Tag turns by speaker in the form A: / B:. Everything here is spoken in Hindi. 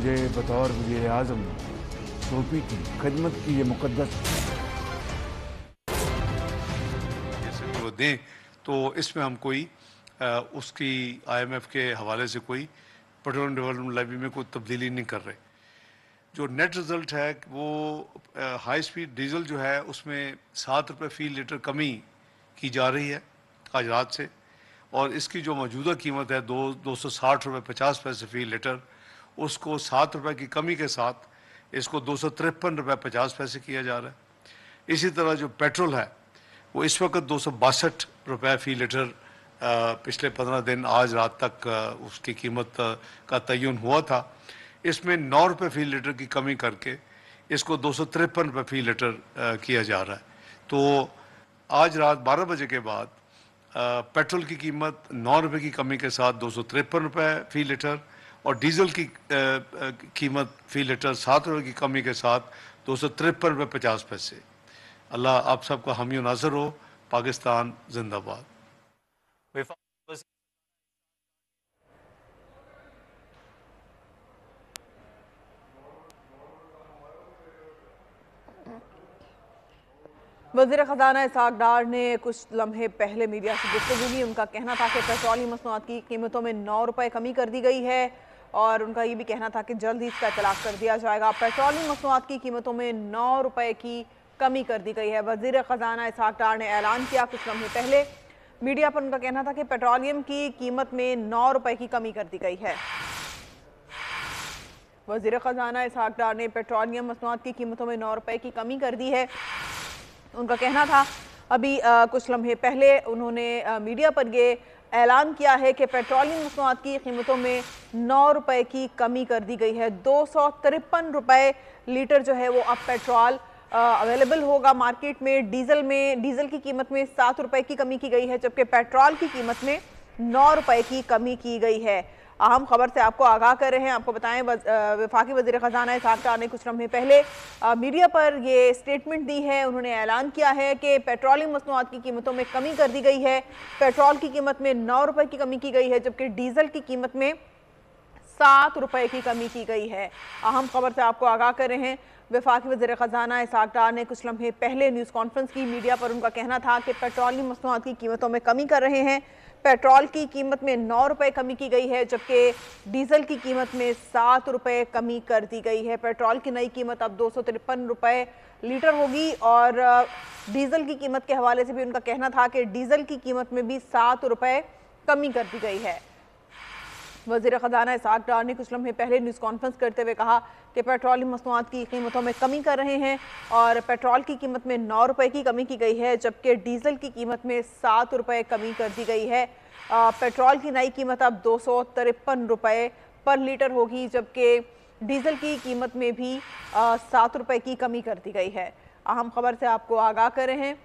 A: मुझे बतौर वजी अजम सौंपी थी खदमत की ये मुकदस
B: दें तो इसमें हम कोई अ, उसकी आईएमएफ के हवाले से कोई पेट्रोलियम डेवलपमेंट लेवी में कोई तब्दीली नहीं कर रहे। जो नेट रिज़ल्ट है वो आ, हाई स्पीड डीजल जो है उसमें सात रुपये फ़ी लीटर कमी की जा रही है आज रात से। और इसकी जो मौजूदा कीमत है दो दो सौ साठ रुपये पचास पैसे फ़ी लीटर उसको सात रुपये की कमी के साथ इसको दो सौ तिरपन रुपये पचास पैसे किया जा रहा है। इसी तरह जो पेट्रोल है, वो इस वक्त दो सौ बासठ रुपये फ़ी लीटर पिछले पंद्रह दिन आज रात तक उसकी कीमत का तयन हुआ था। इसमें नौ रुपये फ़ी लीटर की कमी करके इसको दो सौ तिरपन रुपये फ़ी लीटर किया जा रहा है। तो आज रात बारह बजे के बाद पेट्रोल की कीमत नौ रुपये की कमी के साथ दो सौ तिरपन रुपये फ़ी लीटर और डीजल की कीमत फ़ी लीटर सात रुपये की कमी के साथ दो सौ तिरपन रुपये पचास पैसे। अल्लाह आप सबका हामी नाजर हो पाकिस्तान जिंदाबाद।
C: वज़ीर ख़जाना इसहाक डार ने कुछ लम्हे पहले मीडिया से गुफ्तु की। उनका कहना था कि पेट्रोलियम मसनूआत की कीमतों में नौ रुपये कमी कर दी गई है। और उनका ये भी कहना था कि जल्द ही इसका इतलाक कर दिया जाएगा। पेट्रोलियम मसनूआत की कीमतों में नौ रुपये की कमी कर दी गई है। वज़ीर ख़जाना इसहाक डार ने ऐलान किया कुछ लम्हे पहले। मीडिया पर उनका कहना था कि पेट्रोलियम की कीमत में नौ रुपये की कमी कर दी गई है। वज़ीर ख़जाना इसहाक डार ने पेट्रोलियम मसनूआत की कीमतों में नौ रुपये की कमी कर दी है। उनका कहना था अभी अ, कुछ लम्हे पहले उन्होंने अ, मीडिया पर ये ऐलान किया है कि पेट्रोलियम मसनूआत की कीमतों में नौ रुपए की कमी कर दी गई है। दो सौ तिरपन रुपये लीटर जो है वो अब पेट्रोल अवेलेबल होगा मार्केट में। डीजल में, डीजल की कीमत में सात रुपए की कमी की गई है, जबकि पेट्रोल की कीमत में नौ रुपए की कमी की गई है। अहम खबर से आपको आगाह कर रहे हैं, आपको बताएँ विफाक वजी ख़जाना डार ने कुछ लम्हे पहले मीडिया पर ये स्टेटमेंट दी है, उन्होंने ऐलान किया है कि पेट्रोलियम मसनूआत की कीमतों में कमी कर दी गई है। पेट्रोल की कीमत में नौ रुपये की कमी की गई है, जबकि डीजल की कीमत में सात रुपए की कमी की गई है। अहम खबर से आपको आगाह कर रहे हैं। वफाकी वज़ीर ख़जाना इसहाक डार ने कुछ लम्हे पहले न्यूज़ कॉन्फ्रेंस की, मीडिया पर उनका कहना था कि पेट्रोलियम मसनूआत की कीमतों में कमी कर रहे हैं। पेट्रोल की कीमत में नौ रुपये कमी की गई है, जबकि डीजल की कीमत में सात रुपये कमी कर दी गई है। पेट्रोल की नई कीमत अब दो सौ तिरपन रुपये लीटर होगी और डीजल की कीमत के हवाले से भी उनका कहना था कि डीजल की कीमत में भी सात रुपये कमी कर दी गई है। वज़ीर ख़जाना इसहाक डार ने कुछ लम्हे पहले न्यूज़ कॉन्फ्रेंस करते हुए कहा कि पेट्रोलियम मसनूआत की कीमतों में कमी कर रहे हैं और पेट्रोल की कीमत में नौ रुपये की कमी की गई है, जबकि डीजल की कीमत में सात रुपये कमी कर दी गई है। पेट्रोल की नई कीमत अब दो सौ तिरपन रुपये पर लीटर होगी, जबकि डीजल की कीमत में भी सात रुपये की कमी कर दी गई है। अहम खबर से आपको आगाह कर रहे हैं।